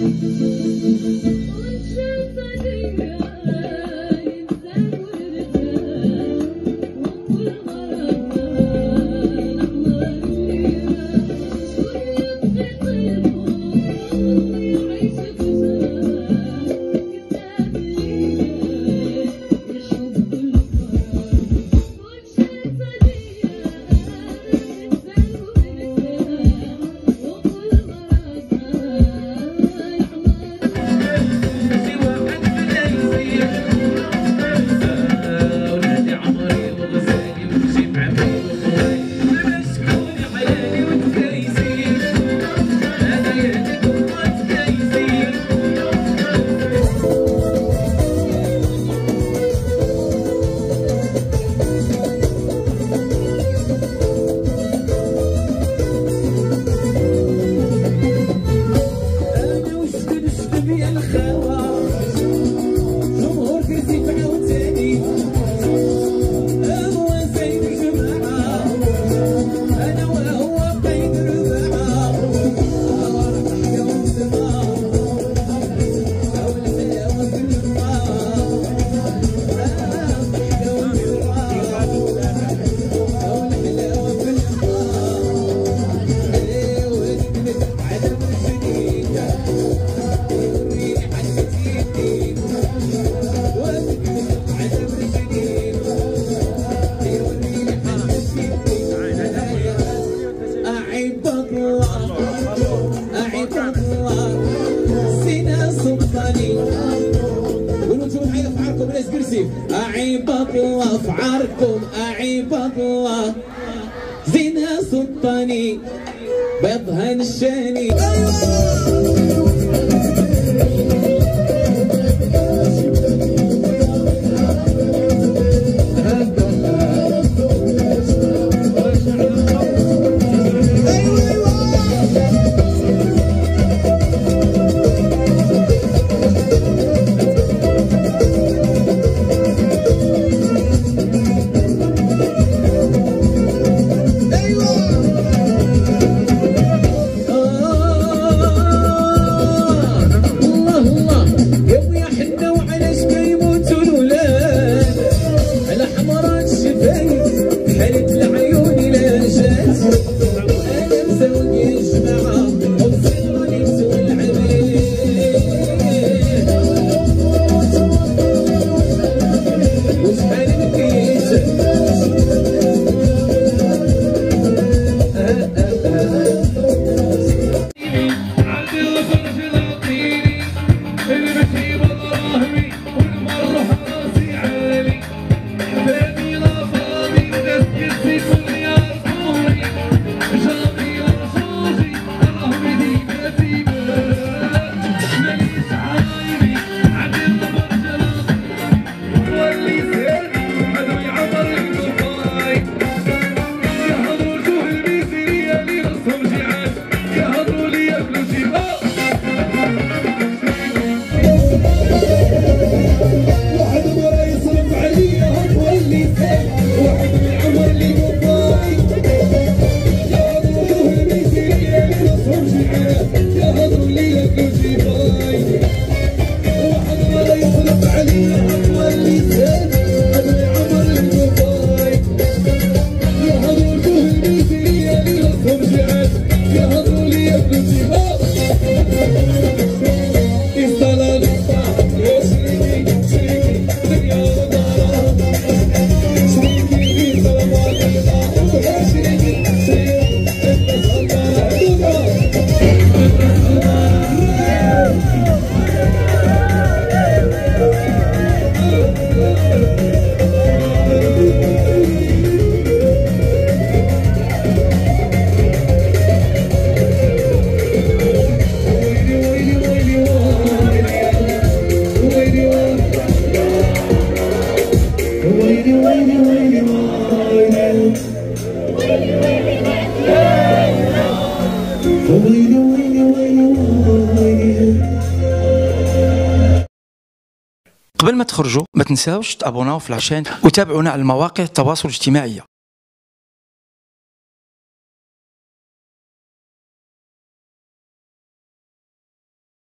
Música bien, أعيب الله في عاركم أعيب الله. زينها سلطاني بيضها نشاني يا هضر ليك في باي واحد ما يطلب عليك قبل ما تخرجوا ما تنساوش تابوناو في العشان وتابعونا على المواقع التواصل الاجتماعي.